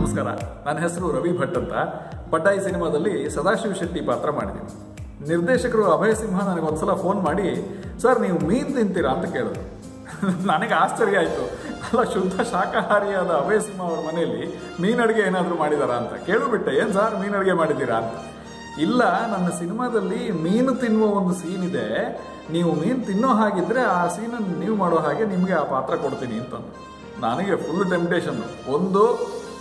ನಮಸ್ಕಾರ. ನನ್ನ ಹೆಸರು ರವಿ ಭಟ್ ಅಂತ. ಪಡ್ಡಾಯಿ ಸಿನಿಮಾದಲ್ಲಿ ಸದಾಶಿವ ಶೆಟ್ಟಿ ಪಾತ್ರ ಮಾಡಿದ್ದೀನಿ. ನಿರ್ದೇಶಕರು ಅಭಯ ಸಿಂಹ ನನಗೆ ಒಂದ್ಸಲ ಫೋನ್ ಮಾಡಿ, ಸರ್, ನೀವು ಮೀನು ತಿಂತೀರಾ? ಅಂತ ಕೇಳಿದ್ರು. ನನಗೆ ಆಶ್ಚರ್ಯ ಆಯಿತು. ಅಲ್ಲ, ಶುದ್ಧ ಶಾಖಾಹಾರಿಯಾದ ಅಭಯ ಸಿಂಹ ಅವ್ರ ಮನೆಯಲ್ಲಿ ಮೀನು ಅಡುಗೆ ಏನಾದರೂ ಮಾಡಿದಾರಾ ಅಂತ. ಕೇಳಿಬಿಟ್ಟೆ, ಏನು ಸರ್, ಮೀನು ಅಡುಗೆ ಮಾಡಿದ್ದೀರಾ? ಅಂತ. ಇಲ್ಲ, ನನ್ನ ಸಿನಿಮಾದಲ್ಲಿ ಮೀನು ತಿನ್ನುವ ಒಂದು ಸೀನ್ ಇದೆ. ನೀವು ಮೀನು ತಿನ್ನೋ ಹಾಗಿದ್ರೆ ಆ ಸೀನನ್ನು ನೀವು ಮಾಡೋ ಹಾಗೆ ನಿಮಗೆ ಆ ಪಾತ್ರ ಕೊಡ್ತೀನಿ ಅಂತಂದು ನನಗೆ ಫುಲ್ ಟೆಂಪ್ಟೇಷನ್ ಒಂದು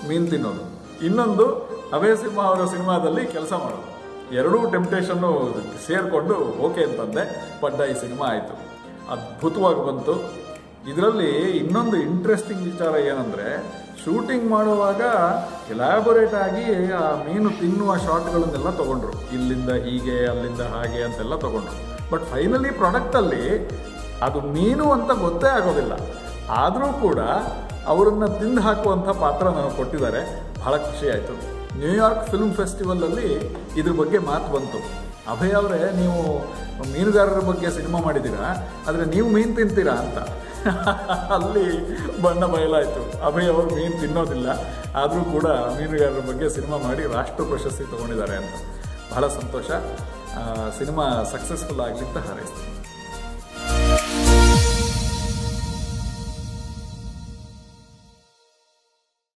ಮೀನು ತಿನ್ನೋದು. ಇನ್ನೊಂದು, ಅಭಯ ಸಿಂಹ ಅವರ ಸಿನಿಮಾದಲ್ಲಿ ಕೆಲಸ ಮಾಡೋದು. ಎರಡೂ ಟೆಂಪ್ಟೇಷನ್ನು ಸೇರಿಕೊಂಡು ಓಕೆ ಅಂತಂದೆ ಪಡ್ಡ ಈ ಸಿನಿಮಾ ಆಯಿತು. ಅದ್ಭುತವಾಗಿ ಬಂತು. ಇದರಲ್ಲಿ ಇನ್ನೊಂದು ಇಂಟ್ರೆಸ್ಟಿಂಗ್ ವಿಚಾರ ಏನಂದರೆ ಶೂಟಿಂಗ್ ಮಾಡುವಾಗ ಎಲಾಬೊರೇಟ್ ಆಗಿ ಆ ಮೀನು ತಿನ್ನುವ ಶಾಟ್ಗಳನ್ನೆಲ್ಲ ತಗೊಂಡ್ರು. ಇಲ್ಲಿಂದ ಹೀಗೆ, ಅಲ್ಲಿಂದ ಹಾಗೆ ಅಂತೆಲ್ಲ ತಗೊಂಡ್ರು. ಬಟ್ ಫೈನಲಿ ಪ್ರಾಡಕ್ಟಲ್ಲಿ ಅದು ಮೀನು ಅಂತ ಗೊತ್ತೇ ಆಗೋದಿಲ್ಲ. ಆದರೂ ಕೂಡ ಅವರನ್ನು ತಿಂದು ಹಾಕುವಂಥ ಪಾತ್ರ ನನಗೆ ಕೊಟ್ಟಿದ್ದಾರೆ. ಬಹಳ ಖುಷಿ ಆಯಿತು. ನ್ಯೂಯಾರ್ಕ್ ಫಿಲ್ಮ್ ಫೆಸ್ಟಿವಲಲ್ಲಿ ಇದ್ರ ಬಗ್ಗೆ ಮಾತು ಬಂತು. ಅಭಯ್ ಅವರೇ, ನೀವು ಮೀನುಗಾರರ ಬಗ್ಗೆ ಸಿನಿಮಾ ಮಾಡಿದ್ದೀರಾ? ಆದರೆ ನೀವು ಮೀನು ತಿಂತೀರಾ ಅಂತ. ಅಲ್ಲಿ ಬಣ್ಣ ಬಯಲಾಯಿತು. ಅಭಯ್ ಅವರು ಮೀನು ತಿನ್ನೋದಿಲ್ಲ. ಆದರೂ ಕೂಡ ಮೀನುಗಾರರ ಬಗ್ಗೆ ಸಿನಿಮಾ ಮಾಡಿ ರಾಷ್ಟ್ರ ಪ್ರಶಸ್ತಿ ತಗೊಂಡಿದ್ದಾರೆ ಅಂತ. ಬಹಳ ಸಂತೋಷ. ಸಿನಿಮಾ ಸಕ್ಸಸ್ಫುಲ್ ಆಗಲಿ ಅಂತ ಹಾರೈಸ್ತೀನಿ.